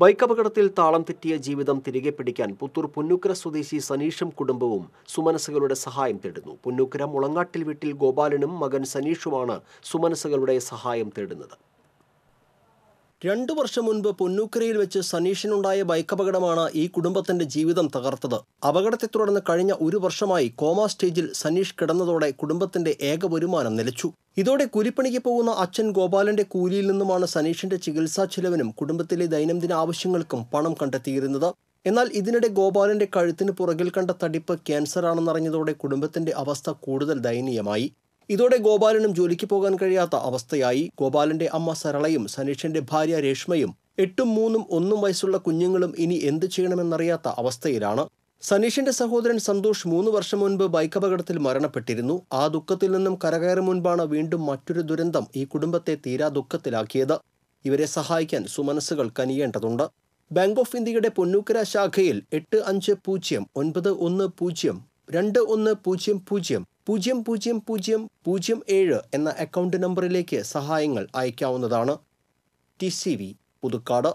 Bike അപകടത്തിൽ താളം തെറ്റിയ ജീവിതം തിരികെ പിടിക്കാൻ പുത്തൂർ പുന്നൂക്കര സ്വദേശി സനീഷും കുടുംബവും സുമനസുകളുടെ സഹായം തേടുന്നു. പുന്നൂക്കര മുളങ്ങാട്ടിൽ വീട്ടിൽ ഗോപാലനും മകൻ സനീഷുമാണ് സുമനസുകളുടെ സഹായം തേടുന്നത്. രണ്ടു വർഷം മുൻപ് പൊന്നൂക്കരയിൽ വെച്ച് സനീഷിനുണ്ടായ ബൈക്ക് അപകടമാണ് ഈ കുടുംബത്തിന്റെ ജീവിതം തകർത്തത്. അപകടത്തെ തുടർന്ന് കഴിഞ്ഞ ഒരു വർഷമായി കോമ സ്റ്റേജിൽ സനീഷ് കിടന്നതോടെ കുടുംബത്തിന്റെ ഏക വരുമാനം നിലച്ചു. ഇതോടെ കൂലിപ്പണിക്ക് പോകുന്ന അച്ഛൻ ഗോപാലന്റെ കൂലിയിൽ നിന്നുമാണ് സനീഷിന്റെ ചികിത്സാ ചെലവിനും കുടുംബത്തിലെ ദൈനംദിന ആവശ്യങ്ങൾക്കും പണം കണ്ടെത്തിയിരുന്നത്. എന്നാൽ ഇതിനിടെ ഗോപാലന്റെ കഴുത്തിന് പുറകിൽ കണ്ട തടിപ്പ് ക്യാൻസറാണെന്നറിഞ്ഞതോടെ കുടുംബത്തിന്റെ അവസ്ഥ കൂടുതൽ ദയനീയമായി. ഇതോടെ ഗോപാലനും ജോലിക്ക് പോകാൻ കഴിയാത്ത അവസ്ഥയായി. ഗോപാലന്റെ അമ്മ സരളയും സനീഷിന്റെ ഭാര്യ രേഷ്മയും എട്ടും മൂന്നും ഒന്നും വയസ്സുള്ള കുഞ്ഞുങ്ങളും ഇനി എന്ത് ചെയ്യണമെന്നറിയാത്ത അവസ്ഥയിലാണ്. സനീഷിന്റെ സഹോദരൻ സന്തോഷ് മൂന്ന് വർഷം മുൻപ് ബൈക്ക് അപകടത്തിൽ മരണപ്പെട്ടിരുന്നു. ആ ദുഃഖത്തിൽ നിന്നും കരകയറും മുൻപാണ് വീണ്ടും മറ്റൊരു ദുരന്തം ഈ കുടുംബത്തെ തീരാ ദുഃഖത്തിലാക്കിയത്. ഇവരെ സഹായിക്കാൻ സുമനസ്സുകൾ കനിയേണ്ടതുണ്ട്. ബാങ്ക് ഓഫ് ഇന്ത്യയുടെ പൊന്നൂക്കര ശാഖയിൽ എട്ട് അഞ്ച് പൂജ്യം ഒൻപത് ഒന്ന് പൂജ്യം രണ്ട് ഒന്ന് പൂജ്യം പൂജ്യം പൂജ്യം പൂജ്യം പൂജ്യം പൂജ്യം ഏഴ് എന്ന അക്കൗണ്ട് നമ്പറിലേക്ക് സഹായങ്ങൾ അയക്കാവുന്നതാണ് ടി സി വി പുതുക്കാട്.